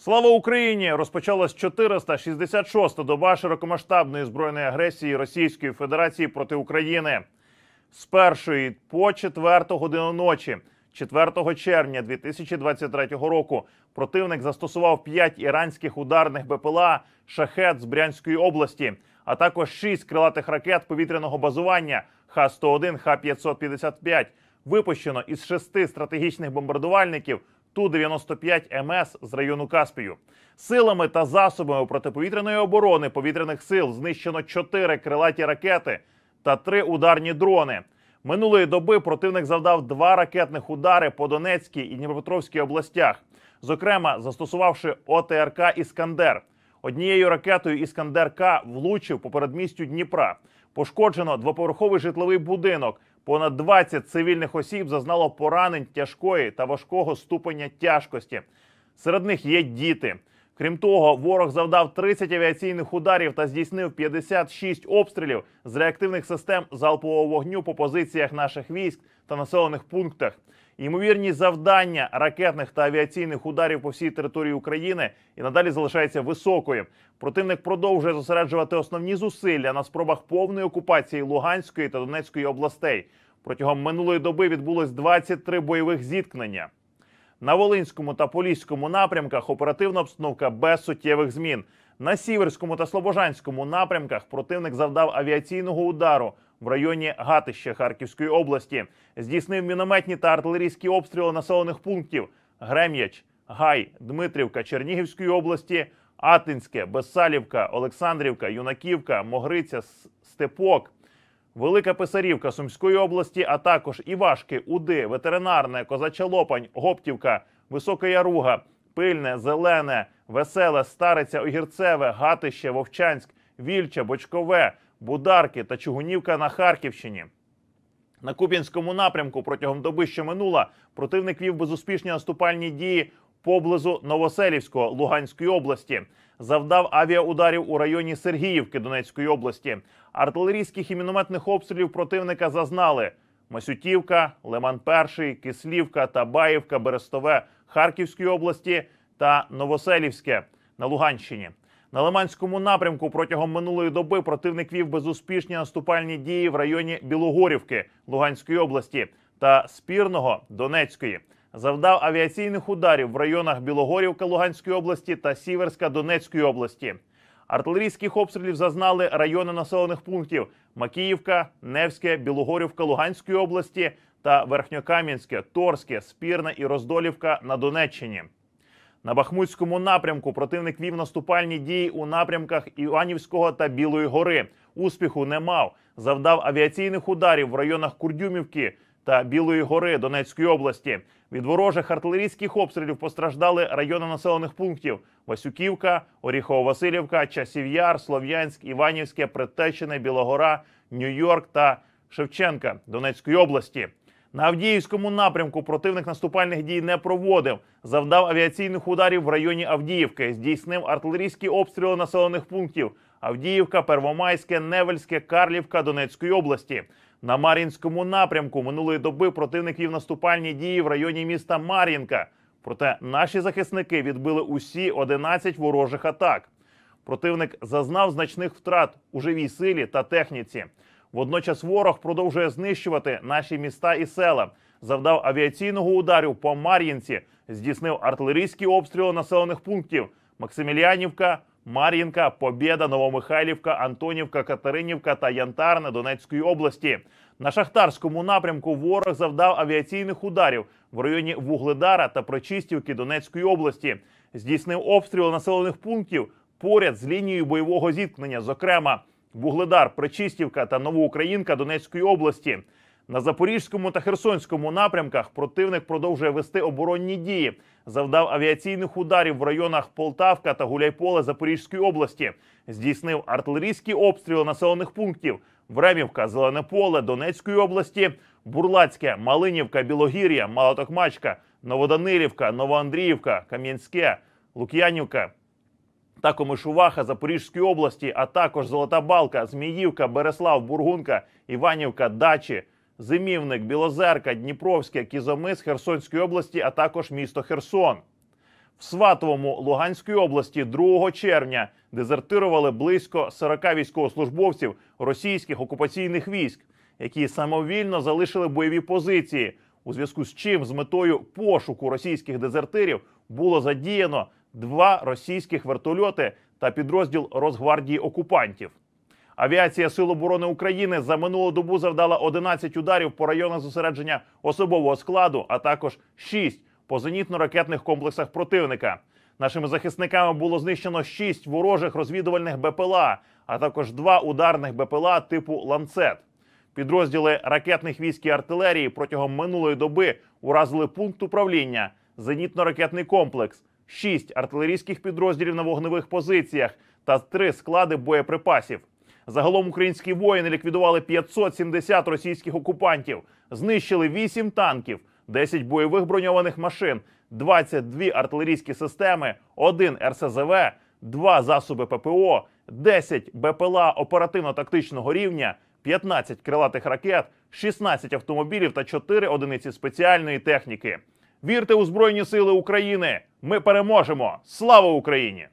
Слава Україні! Розпочалась 466-та доба широкомасштабної збройної агресії Російської Федерації проти України. З першої по четверту годину ночі, 4 червня 2023 року, противник застосував 5 іранських ударних БПЛА шахет з Брянської області, а також 6 крилатих ракет повітряного базування Х-101, Х-555, випущено із шести стратегічних бомбардувальників Ту-95 МС з району Каспію. Силами та засобами протиповітряної оборони повітряних сил знищено 4 крилаті ракети та 3 ударні дрони. Минулої доби противник завдав два ракетних удари по Донецькій і Дніпропетровській областях, зокрема застосувавши ОТРК Іскандер. Однією ракетою Іскандер К влучив по передмістю Дніпра. Пошкоджено двоповерховий житловий будинок. Понад 20 цивільних осіб зазнало поранень тяжкої та важкого ступеня тяжкості. Серед них є діти. Крім того, ворог завдав 30 авіаційних ударів та здійснив 56 обстрілів з реактивних систем залпового вогню по позиціях наших військ та населених пунктах. Ймовірність завдання ракетних та авіаційних ударів по всій території України і надалі залишається високою. Противник продовжує зосереджувати основні зусилля на спробах повної окупації Луганської та Донецької областей. Протягом минулої доби відбулось 23 бойових зіткнення. На Волинському та Поліському напрямках оперативна обстановка без суттєвих змін. На Сіверському та Слобожанському напрямках противник завдав авіаційного удару в районі Гатища Харківської області. Здійснив мінометні та артилерійські обстріли населених пунктів Грем'яч, Гай, Дмитрівка Чернігівської області, Атинське, Безсалівка, Олександрівка, Юнаківка, Могриця, Степок. Велика Писарівка Сумської області, а також Івашки, Уди, Ветеринарне, Козача Лопань, Гоптівка, Висока Яруга, Пильне, Зелене, Веселе, Стариця, Огірцеве, Гатище, Вовчанськ, Вільча, Бочкове, Бударки та Чугунівка на Харківщині. На Куп'янському напрямку протягом доби, що минула, противник вів безуспішні наступальні дії поблизу Новоселівського Луганської області. Завдав авіаударів у районі Сергіївки Донецької області. Артилерійських і мінометних обстрілів противника зазнали Масютівка, Лиман Перший, Кислівка, Табаївка, Берестове Харківської області та Новоселівське на Луганщині. На Лиманському напрямку протягом минулої доби противник вів безуспішні наступальні дії в районі Білогорівки Луганської області та Спірного Донецької. Завдав авіаційних ударів в районах Білогорівка Луганської області та Сіверська Донецької області. Артилерійських обстрілів зазнали райони населених пунктів Макіївка, Невське, Білогорівка Луганської області та Верхньокам'янське, Торське, Спірне і Роздолівка на Донеччині. На Бахмутському напрямку противник вів наступальні дії у напрямках Іванівського та Білої гори. Успіху не мав. Завдав авіаційних ударів в районах Курдюмівки та Білої гори Донецької області. Від ворожих артилерійських обстрілів постраждали райони населених пунктів: Васюківка, Оріхово-Василівка, Часів'яр, Слов'янськ, Іванівське, Предтечине, Білогора, Нью-Йорк та Шевченка Донецької області. На Авдіївському напрямку противник наступальних дій не проводив. Завдав авіаційних ударів в районі Авдіївки, здійснив артилерійські обстріли населених пунктів: Авдіївка, Первомайське, Невельське, Карлівка Донецької області. На Мар'їнському напрямку минулої доби противник вів наступальні дії в районі міста Мар'їнка. Проте наші захисники відбили усі 11 ворожих атак. Противник зазнав значних втрат у живій силі та техніці. Водночас ворог продовжує знищувати наші міста і села. Завдав авіаційного удару по Мар'їнці, здійснив артилерійські обстріли населених пунктів Максимілянівка, Мар'їнка, Побєда, Новомихайлівка, Антонівка, Катеринівка та Янтарне Донецької області. На шахтарському напрямку ворог завдав авіаційних ударів в районі Вугледара та Прочистівки Донецької області. Здійснив обстріли населених пунктів поряд з лінією бойового зіткнення, зокрема Вугледар, Причистівка та Новоукраїнка Донецької області. На Запорізькому та Херсонському напрямках противник продовжує вести оборонні дії. Завдав авіаційних ударів в районах Полтавка та Гуляйполе Запорізької області. Здійснив артилерійські обстріли населених пунктів Времівка, Зелене Поле Донецької області, Бурлацьке, Малинівка, Білогір'я, Малотокмачка, Новоданилівка, Новоандріївка, Кам'янське, Лук'янівка, та Комишуваха Запорізької області, а також Золота Балка, Зміївка, Береслав, Бургунка, Іванівка, Дачі, Зимівник, Білозерка, Дніпровське, Кізомис Херсонської області, а також місто Херсон. В Сватовому Луганської області 2 червня дезертирували близько 40 військовослужбовців російських окупаційних військ, які самовільно залишили бойові позиції. У зв'язку з чим з метою пошуку російських дезертирів було задіяно два російських вертольоти та підрозділ Росгвардії окупантів. Авіація Сил оборони України за минулу добу завдала 11 ударів по районах зосередження особового складу, а також 6 по зенітно-ракетних комплексах противника. Нашими захисниками було знищено 6 ворожих розвідувальних БПЛА, а також 2 ударних БПЛА типу ланцет. Підрозділи ракетних військ і артилерії протягом минулої доби уразили пункт управління, зенітно-ракетний комплекс, 6 артилерійських підрозділів на вогневих позиціях та 3 склади боєприпасів. Загалом українські воїни ліквідували 570 російських окупантів, знищили 8 танків, 10 бойових броньованих машин, 22 артилерійські системи, 1 РСЗВ, 2 засоби ППО, 10 БПЛА оперативно-тактичного рівня, 15 крилатих ракет, 16 автомобілів та 4 одиниці спеціальної техніки. Вірте у Збройні Сили України! Ми переможемо! Слава Україні!